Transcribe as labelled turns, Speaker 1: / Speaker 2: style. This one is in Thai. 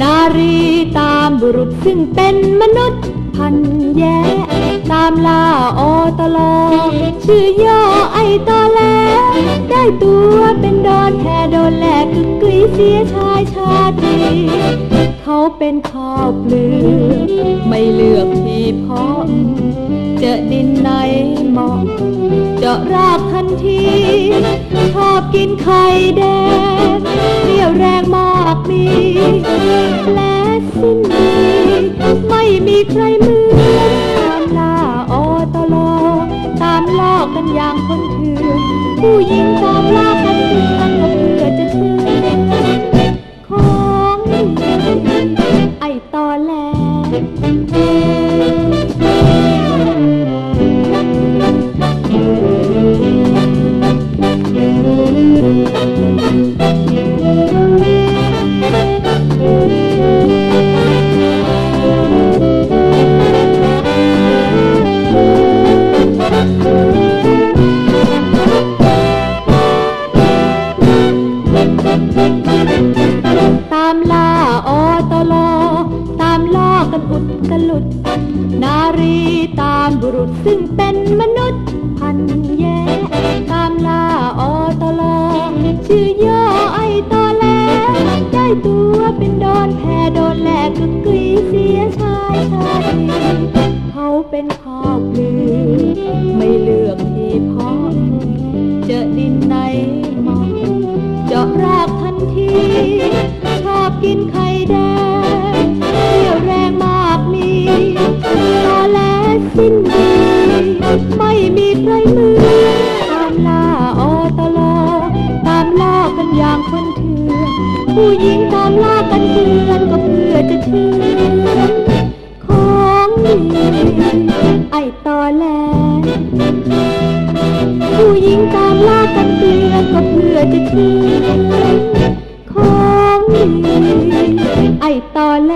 Speaker 1: นารีตามบุรุษซึ่งเป็นมนุษย์พันแย่ตามล่าอตลอ ชื่อย่อไอตอแล ได้ตัวเป็นดอนแท่โดนแหลกกึกกลีเสียชายชาติเขาเป็นข้าวเปลือกไม่เลือกที่เพาะเจอดินไหนเหมาะ เจาะรากทันที ชอบกินไข่แดง ม่มีใครเหมือนตามล่าอตลอตามลอกกันอย่างคนเถื่อนผู้หญิงตามล่า ตามบุรุษซึ่งเป็นมนุษย์พันแย่ตามล่าอตลอชื่อย่อไอตอแลได้ตัวเป็นดอนแพโดนแหลกกึกกลีเสียชายชาติเขาเป็นข้าวเปลือกไม่เลือกที่เพาะเจอดินไหน ผู้หญิงตามล่ากันเพื่อนก็เพื่อจะชิงของไอต่อแลผู้หญิงตามล่ากันเพื่อนก็เพื่อจะชิงของไอต่อแล